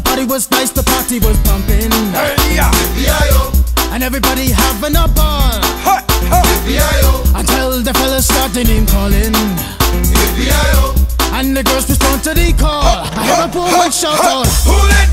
the party was nice, the pumping. Hey, yeah. And everybody having a ball. Ha, ha. Until the fellas started name calling. And the girls respond to the call. I hear a poor shout out. Who let